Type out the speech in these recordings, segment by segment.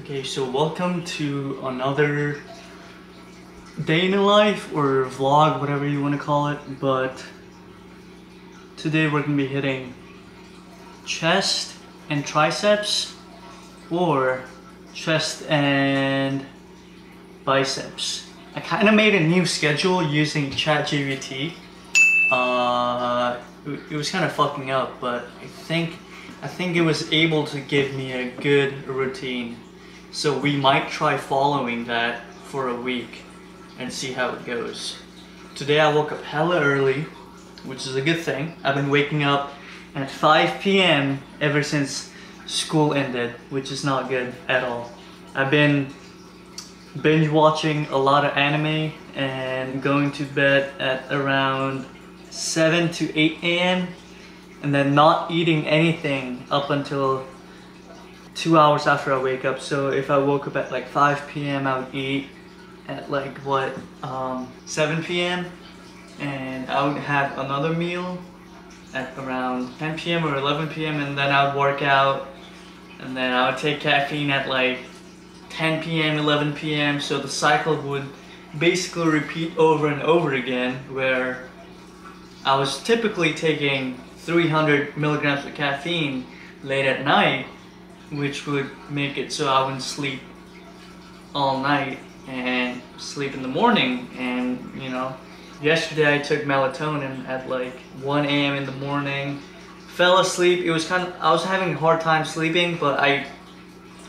Okay, so welcome to another day in life or vlog, whatever you want to call it. But today we're gonna be hitting chest and triceps or chest and biceps. I kind of made a new schedule using ChatGPT. Uh, it was kind of fucking up, but I think I think it was able to give me a good routine. So we might try following that for a week and see how it goes. Today I woke up hella early, which is a good thing. I've been waking up at 5 p.m. ever since school ended, which is not good at all. I've been binge watching a lot of anime and going to bed at around 7 to 8 a.m. and then not eating anything up until two hours after I wake up. So if I woke up at like 5 p.m., I would eat at like what, um, 7 p.m. and I would have another meal at around 10 p.m. or 11 p.m. and then I would work out and then I would take caffeine at like 10 p.m., 11 p.m. So the cycle would basically repeat over and over again where I was typically taking 300 milligrams of caffeine late at night, which would make it so I wouldn't sleep all night and sleep in the morning. And you know, yesterday I took melatonin at like 1 a.m. in the morning, fell asleep. It was kind of I was having a hard time sleeping, but I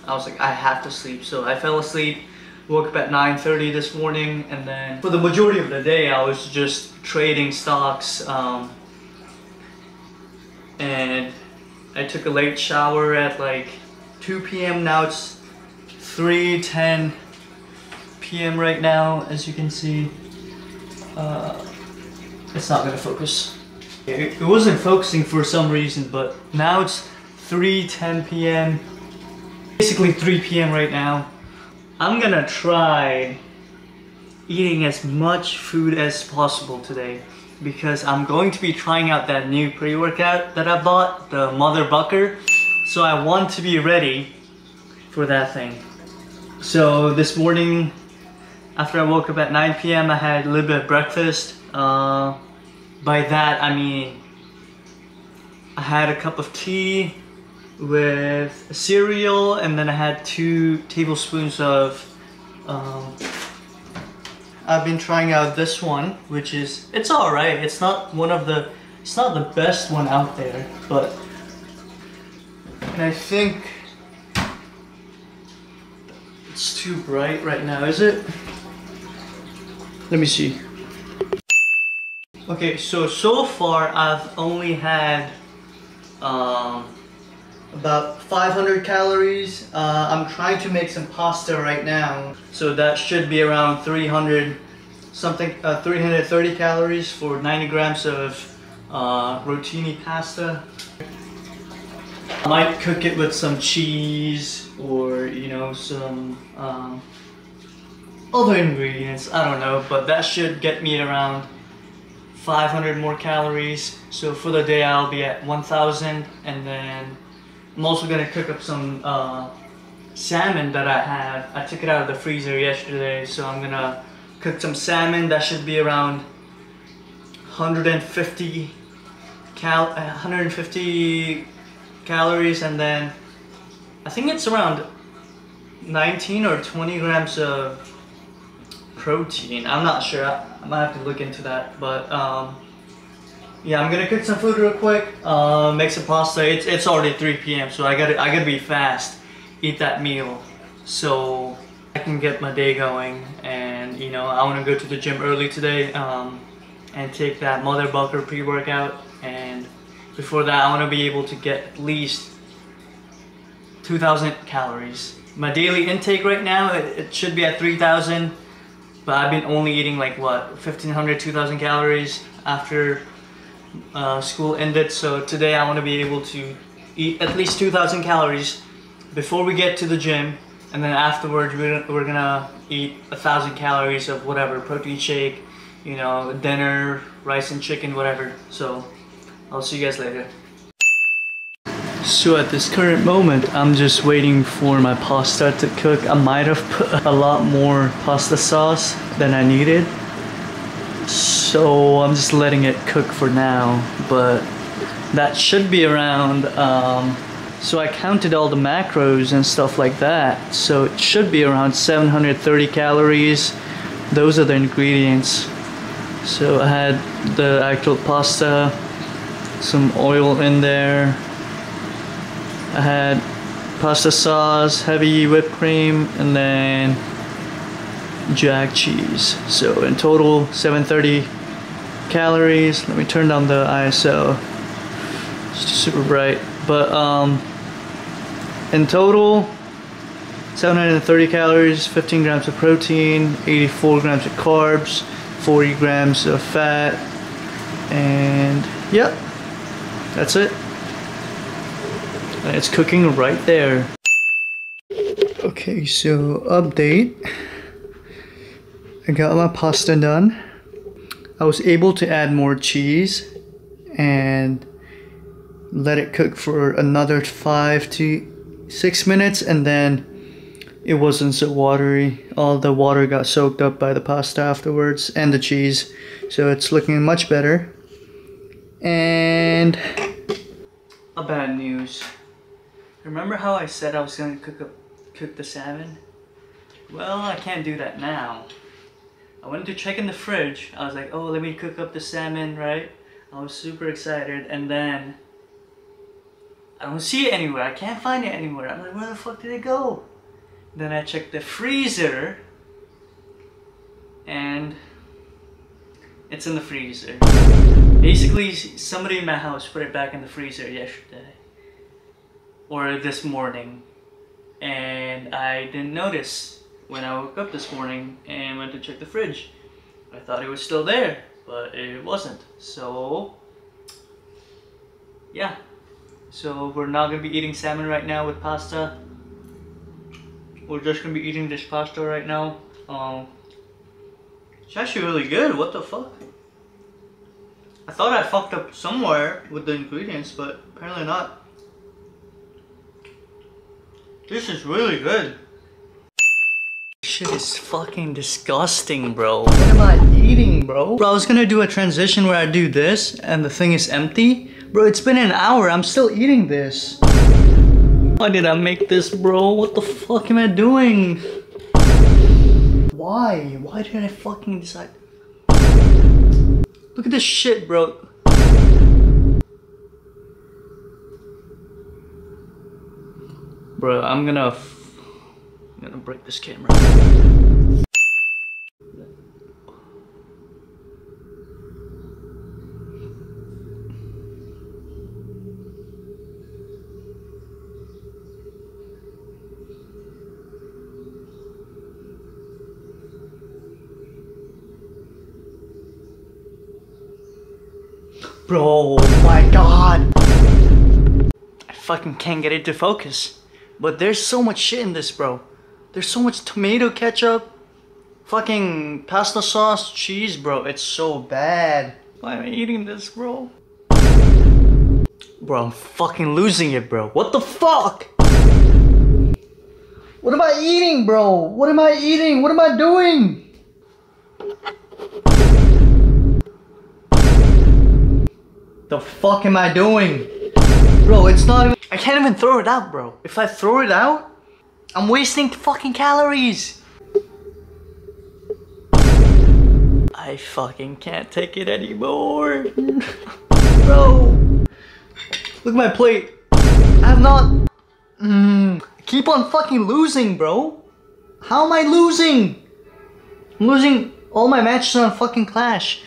I was like I have to sleep, so I fell asleep. Woke up at 9:30 this morning, and then for the majority of the day I was just trading stocks. Um, and I took a late shower at like 2 p.m. Now it's 3:10 p.m. right now, as you can see. Uh, it's not gonna focus. It, it wasn't focusing for some reason, but now it's 3:10 p.m. Basically 3 p.m. right now. I'm gonna try eating as much food as possible today because I'm going to be trying out that new pre-workout that I bought, the Mother Bucker. So I want to be ready for that thing. So this morning, after I woke up at 9 p.m., I had a little bit of breakfast. Uh, by that, I mean I had a cup of tea with cereal, and then I had two tablespoons of. Um, I've been trying out this one, which is it's all right. It's not one of the, it's not the best one out there, but and I think it's too bright right now. Is it? Let me see. Okay, so so far I've only had um, about 500 calories. Uh, I'm trying to make some pasta right now, so that should be around 300 something, uh, 330 calories for 90 grams of uh, rotini pasta. I might cook it with some cheese or you know some um, other ingredients. I don't know, but that should get me around 500 more calories. So for the day, I'll be at 1,000, and then I'm also gonna cook up some uh, salmon that I have. I took it out of the freezer yesterday, so I'm gonna cook some salmon. That should be around 150 cal, uh, 150 calories, and then I think it's around 19 or 20 grams of protein. I'm not sure. I, might have to look into that, but um, yeah, I'm gonna cook some food real quick. Uh, make some pasta. It's it's already 3 p.m. So I gotta I gotta be fast. Eat that meal, so I can get my day going. And you know I want to go to the gym early today um, and take that Mother Bucker pre-workout. Before that, I want to be able to get at least 2,000 calories. My daily intake right now it, it should be at 3,000 but I've been only eating like what 1500 2000 calories after uh, school ended so today I want to be able to eat at least 2000 calories before we get to the gym and then afterwards we're, we're gonna eat a thousand calories of whatever protein shake you know dinner rice and chicken whatever so I'll see you guys later So at this current moment, I'm just waiting for my pasta to cook. I might have put a lot more pasta sauce than I needed. So I'm just letting it cook for now, but that should be around, um, so I counted all the macros and stuff like that. So it should be around 730 calories. Those are the ingredients. So I had the actual pasta, some oil in there. I had pasta sauce, heavy whipped cream, and then jack cheese. So in total, 730 calories. Let me turn down the ISO. It's super bright. But um, in total, 730 calories, 15 grams of protein, 84 grams of carbs, 40 grams of fat, and yep, that's it. It's cooking right there. Okay, so update. I got my pasta done. I was able to add more cheese and let it cook for another five to six minutes and then it wasn't so watery. All the water got soaked up by the pasta afterwards and the cheese. So it's looking much better. And a bad news. Remember how I said I was gonna cook up cook the salmon? Well, I can't do that now. I went to check in the fridge. I was like, oh, let me cook up the salmon, right? I was super excited, and then I don't see it anywhere. I can't find it anywhere. I'm like, where the fuck did it go? Then I checked the freezer, and it's in the freezer. Basically, somebody in my house put it back in the freezer yesterday, or this morning, and I didn't notice when I woke up this morning and went to check the fridge. I thought it was still there, but it wasn't. So, yeah. So we're not gonna be eating salmon right now with pasta. We're just gonna be eating this pasta right now. Um, it's actually really good. What the fuck? I thought I fucked up somewhere with the ingredients, but apparently not. This is really good shit is fucking disgusting, bro. What am I eating, bro? Bro, I was gonna do a transition where I do this and the thing is empty. Bro, it's been an hour. I'm still eating this. Why did I make this, bro? What the fuck am I doing? Why? Why did I fucking decide? Look at this shit, bro. Bro, I'm gonna I'm gonna break this camera. Bro, my god! I fucking can't get it to focus. But there's so much shit in this, bro. There's so much tomato ketchup, fucking pasta sauce, cheese, bro. It's so bad. Why am I eating this, bro? Bro, I'm fucking losing it, bro. What the fuck? What am I eating, bro? What am I eating? What am I doing? The fuck am I doing? Bro, it's not even- I can't even throw it out, bro. If I throw it out, I'm wasting fucking calories. I fucking can't take it anymore. Bro. Look at my plate. I have not... Mm, keep on fucking losing, bro. How am I losing? I'm losing all my matches on fucking Clash.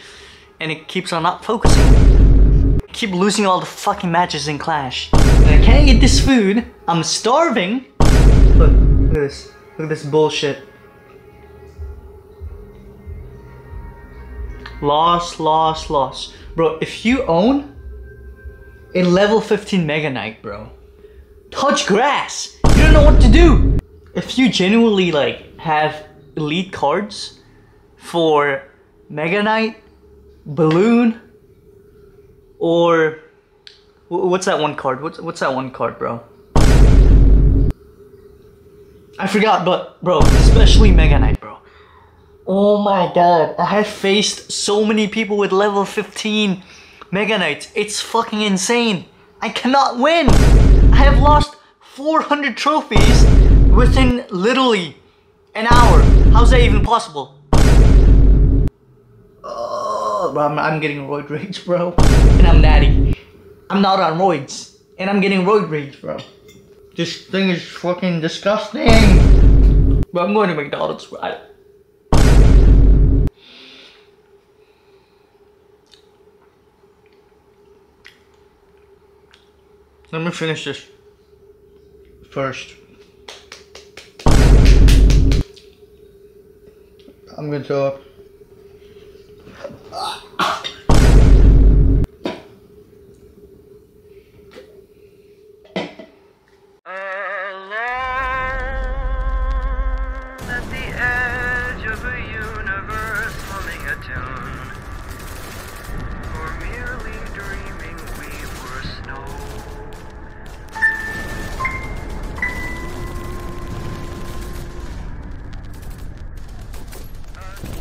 And it keeps on not focusing. Keep losing all the fucking matches in Clash. I can't eat this food. I'm starving. Look, look at this. Look at this bullshit. Loss, loss, loss. Bro, if you own a level 15 Mega Knight, bro, touch grass. You don't know what to do. If you genuinely like have elite cards for Mega Knight, Balloon, or What's that one card? What's what's that one card, bro? I forgot, but bro, especially Mega Knight, bro. Oh my god, I have faced so many people with level 15 Mega Knights. It's fucking insane. I cannot win. I have lost 400 trophies within literally an hour. How's that even possible? Uh, Oh, bro, I'm, I'm getting roid rage, bro. And I'm natty. I'm not on roids. And I'm getting roid rage, bro. This thing is fucking disgusting. But I'm going to McDonald's, right? Let me finish this first. I'm gonna talk.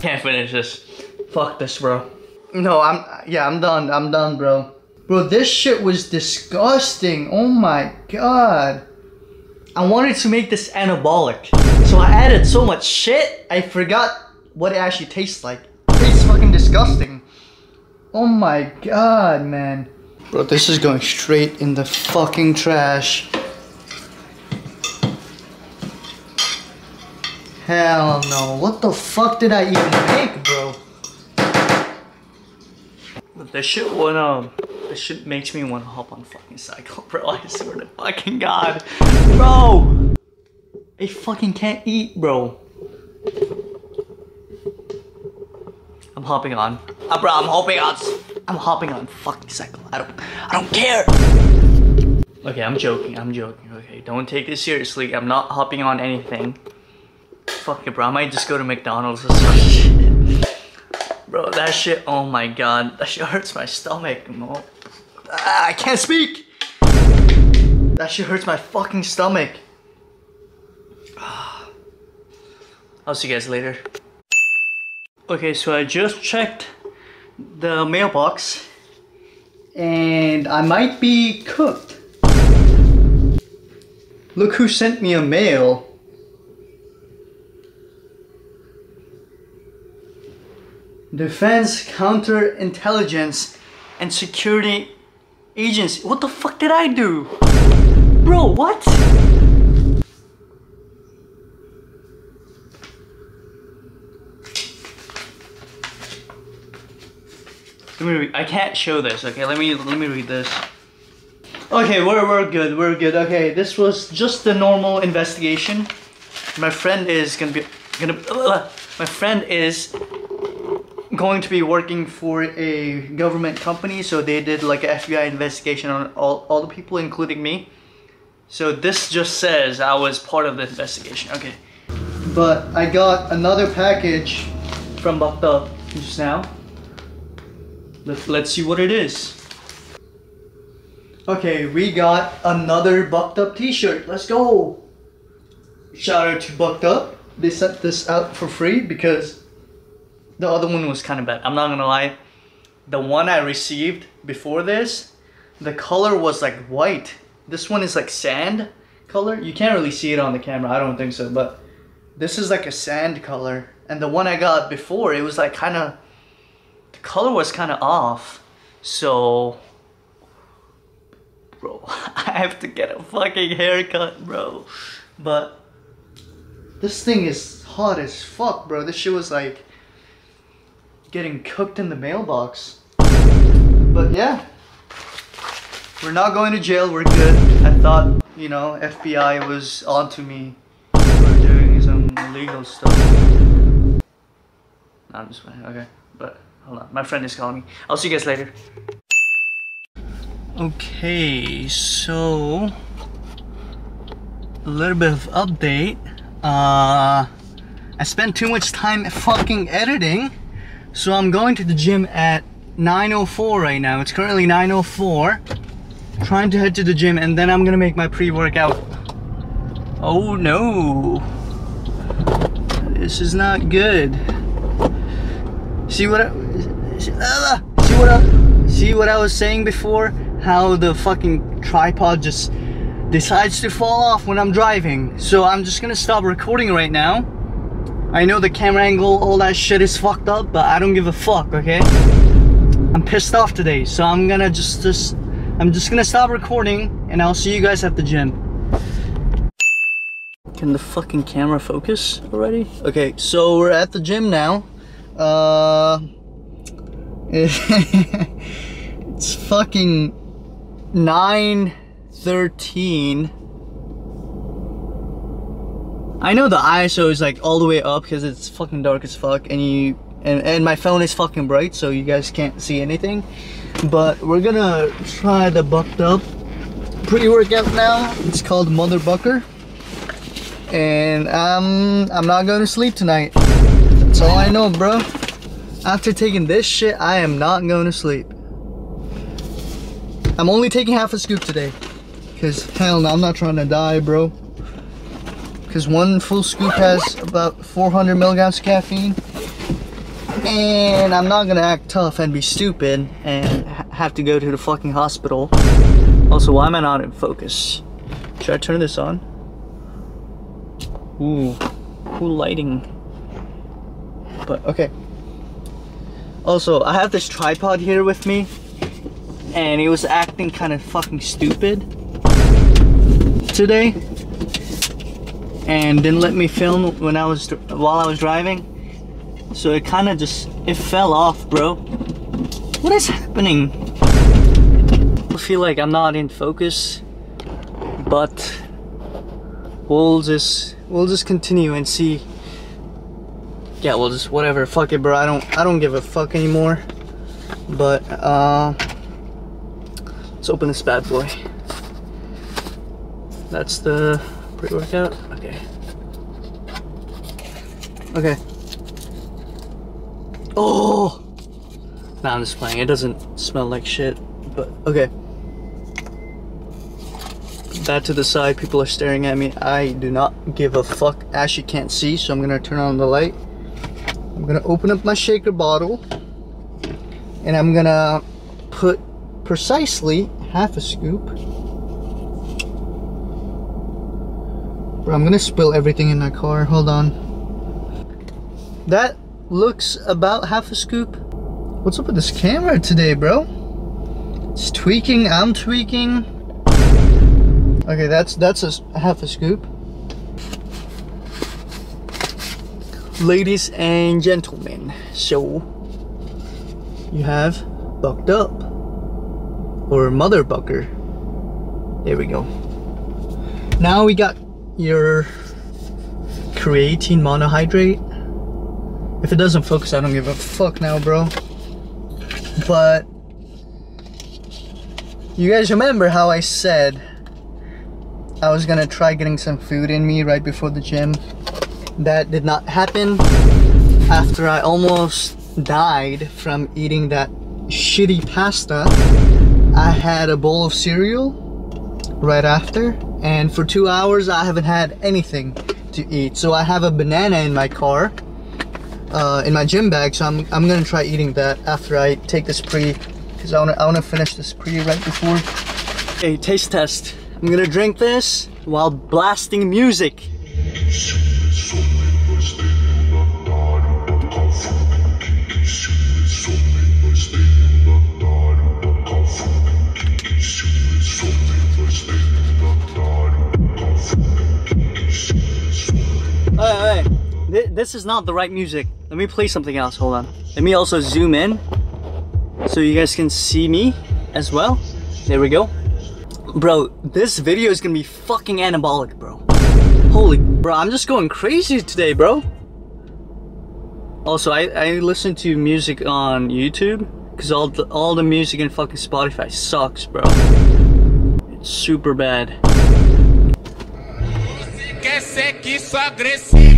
Can't finish this. Fuck this, bro. No, I'm, yeah, I'm done. I'm done, bro. Bro, this shit was disgusting. Oh my god. I wanted to make this anabolic. So I added so much shit, I forgot what it actually tastes like. It tastes fucking disgusting. Oh my god, man. Bro, this is going straight in the fucking trash. Hell no. What the fuck did I even make, bro? This shit wanna... Um, this shit makes me wanna hop on fucking cycle, bro. I swear to fucking god. Bro! I fucking can't eat, bro. I'm hopping on. Uh, bro, I'm hopping on. I'm hopping on fucking cycle. I don't, I don't care. Okay, I'm joking. I'm joking. Okay, don't take this seriously. I'm not hopping on anything. Fuck it, bro. I might just go to McDonald's or. Bro, that shit, oh my god. That shit hurts my stomach. Ah, I can't speak! That shit hurts my fucking stomach. I'll see you guys later. Okay, so I just checked the mailbox and I might be cooked. Look who sent me a mail. Defense Counterintelligence and Security Agency. What the fuck did I do? Bro, what? Let me read. I can't show this, okay? Let me let me read this. Okay, we're, we're good, we're good. Okay, this was just the normal investigation. My friend is gonna be, gonna, uh, my friend is going to be working for a government company so they did like an FBI investigation on all, all the people including me. So this just says I was part of the investigation. Okay. But I got another package from Bucked Up just now. Let's, let's see what it is. Okay we got another Bucked Up t-shirt. Let's go. Shout out to Bucked Up they sent this out for free because the other one was kind of bad. I'm not gonna lie. The one I received before this, the color was like white. This one is like sand color. You can't really see it on the camera. I don't think so, but this is like a sand color. And the one I got before, it was like kind of, the color was kind of off. So, bro, I have to get a fucking haircut, bro. But this thing is hot as fuck, bro. This shit was like getting cooked in the mailbox. But yeah, we're not going to jail, we're good. I thought, you know, FBI was onto me for doing some illegal stuff. No, I'm just playing, okay. But, hold on, my friend is calling me. I'll see you guys later. Okay, so, a little bit of update. Uh, I spent too much time fucking editing so I'm going to the gym at 9.04 right now. It's currently 9.04. trying to head to the gym and then I'm gonna make my pre-workout. Oh no. This is not good. See what I, see what I, see what I was saying before? How the fucking tripod just decides to fall off when I'm driving. So I'm just gonna stop recording right now. I know the camera angle, all that shit is fucked up, but I don't give a fuck, okay? I'm pissed off today, so I'm gonna just, just I'm just gonna stop recording and I'll see you guys at the gym. Can the fucking camera focus already? Okay, so we're at the gym now. Uh, it's fucking 9.13. I know the ISO is like all the way up because it's fucking dark as fuck and you and, and my phone is fucking bright so you guys can't see anything. But we're gonna try the bucked up pre-workout now. It's called mother bucker. And um i'm not going to sleep tonight. That's all i know bro after taking this shit i am not going to sleep. I'm only taking half a scoop today because hell no i'm not trying to die bro because one full scoop has about 400 milligrams of caffeine and I'm not gonna act tough and be stupid and have to go to the fucking hospital. Also, why am I not in focus? Should I turn this on? Ooh, cool lighting. But, okay. Also, I have this tripod here with me. And it was acting kind of fucking stupid today. And didn't let me film when I was while I was driving so it kind of just, it fell off, bro. What is happening? I feel like I'm not in focus, but we'll just, we'll just continue and see. Yeah, we'll just, whatever, fuck it, bro. I don't, I don't give a fuck anymore. But, uh, let's open this bad boy. That's the pre-workout, okay. Okay. Oh! Nah, I'm just playing. It doesn't smell like shit, but okay. That to the side, people are staring at me. I do not give a fuck. As you can't see, so I'm gonna turn on the light. I'm gonna open up my shaker bottle and I'm gonna put precisely half a scoop. Bro, I'm gonna spill everything in my car. Hold on. That looks about half a scoop. What's up with this camera today, bro? It's tweaking, I'm tweaking. Okay, that's that's a half a scoop. Ladies and gentlemen, so you have bucked up or mother bucker. There we go. Now we got your creatine monohydrate if it doesn't focus, I don't give a fuck now, bro. But you guys remember how I said I was gonna try getting some food in me right before the gym? That did not happen after I almost died from eating that shitty pasta. I had a bowl of cereal right after and for two hours I haven't had anything to eat. So I have a banana in my car uh, in my gym bag, so I'm, I'm gonna try eating that after I take this pre, because I wanna, I wanna finish this pre right before. Okay, taste test. I'm gonna drink this while blasting music. Hey, this is not the right music. Let me play something else, hold on. Let me also zoom in so you guys can see me as well. There we go. Bro, this video is gonna be fucking anabolic, bro. Holy, bro, I'm just going crazy today, bro. Also, I, I listen to music on YouTube because all the, all the music in fucking Spotify sucks, bro. It's super bad.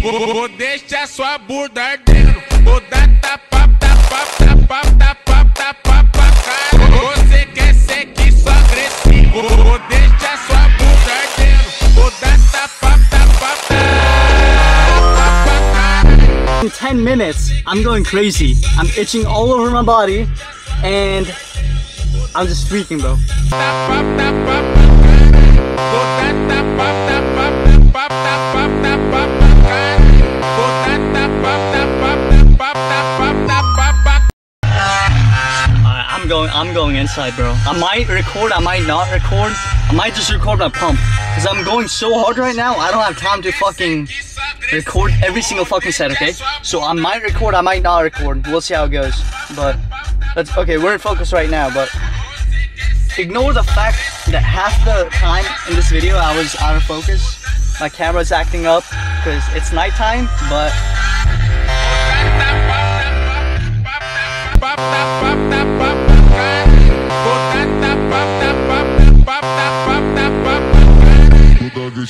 Quer ser que sou agressivo. Vou deixar sua bunda ardendo. Vou dar tapa, tapa, tapa, tapa, tapa, tapa, cara. Você quer ser que sou agressivo. Vou deixar sua bunda ardendo. Vou dar tapa, tapa, tapa. In 10 minutes, I'm going crazy. I'm itching all over my body and I'm just freaking, bro. Tapa, tapa, Vou dar tapa, tapa, tapa, tapa, tapa, tapa. I'm going I'm going inside, bro. I might record, I might not record. I might just record my pump. Cause I'm going so hard right now, I don't have time to fucking record every single fucking set, okay? So I might record, I might not record. We'll see how it goes. But that's okay, we're in focus right now, but ignore the fact that half the time in this video I was out of focus. My camera's acting up because it's nighttime, but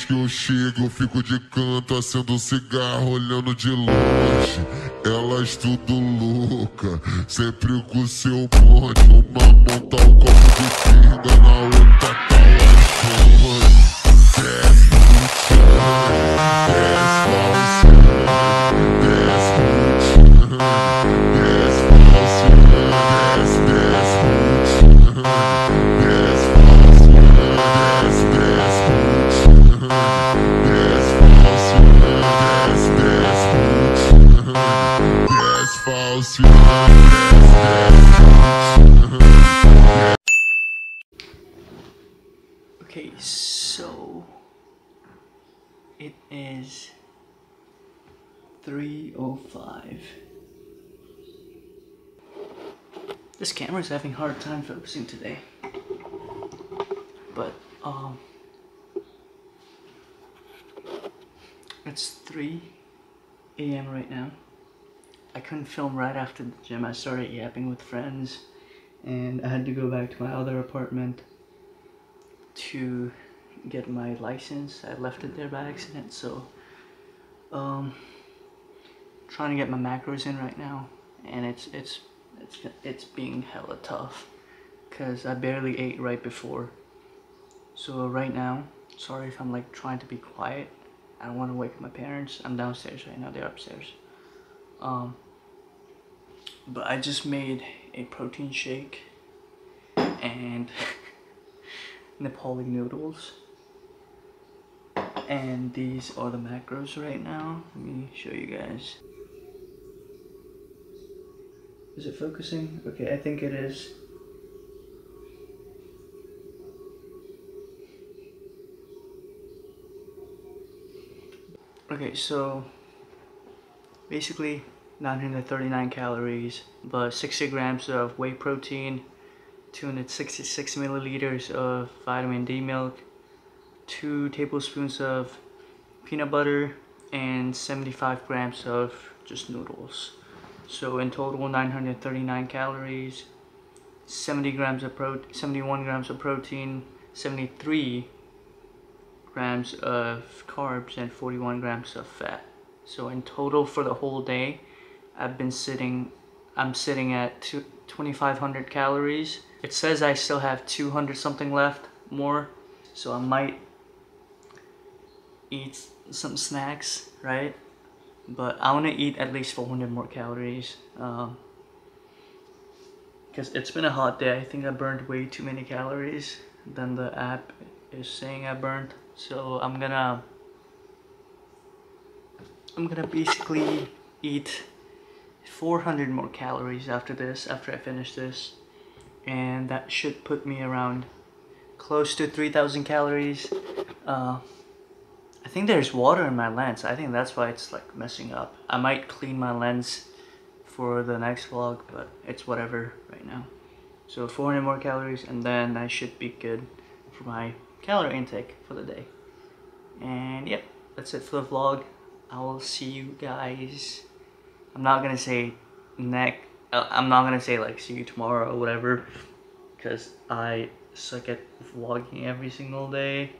que eu chego, eu fico de canto, acendo um cigarro, olhando de longe. Elas tudo louca, sempre com seu bonde. Uma mão tá um copo de pinga, na outra tá o iPhone. Desce desce desce Okay, so it is 305. This camera is having a hard time focusing today. But um it's 3 a.m. right now. I couldn't film right after the gym. I started yapping with friends and I had to go back to my other apartment to get my license. I left it there by accident, so um trying to get my macros in right now and it's it's it's it's being hella tough cuz I barely ate right before. So right now, sorry if I'm like trying to be quiet. I don't want to wake up my parents. I'm downstairs right now. They're upstairs. Um but I just made a protein shake and Nepali noodles. And these are the macros right now. Let me show you guys. Is it focusing? Okay, I think it is. Okay, so basically 939 calories, but 60 grams of whey protein, 266 milliliters of vitamin D milk, 2 tablespoons of peanut butter, and 75 grams of just noodles. So in total 939 calories, 70 grams of pro 71 grams of protein, 73 grams of carbs and 41 grams of fat. So in total for the whole day, I've been sitting, I'm sitting at two, 2,500 calories. It says I still have 200 something left more, so I might eat some snacks, right? But I want to eat at least 400 more calories. Um, because it's been a hot day. I think I burned way too many calories than the app is saying I burned. So I'm gonna I'm gonna basically eat 400 more calories after this, after I finish this. And that should put me around close to 3,000 calories. Uh, I think there's water in my lens. I think that's why it's like messing up. I might clean my lens for the next vlog, but it's whatever right now. So 400 more calories and then I should be good for my calorie intake for the day. And yep, that's it for the vlog. I will see you guys. I'm not gonna say neck. uh, I'm not gonna say like see you tomorrow or whatever, because I suck at vlogging every single day.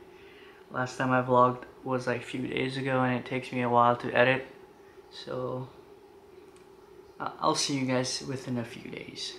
Last time I vlogged was like a few days ago, and it takes me a while to edit. So I'll see you guys within a few days.